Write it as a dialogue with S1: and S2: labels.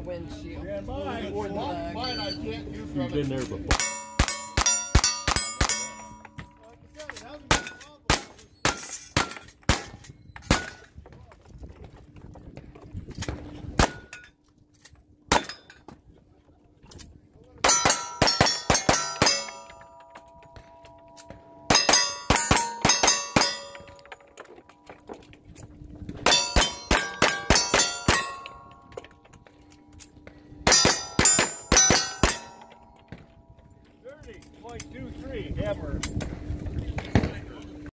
S1: windshield.
S2: Yeah, mine.
S1: Or the bug.
S2: Mine I can't use
S3: You've been there before. Point two three hammer.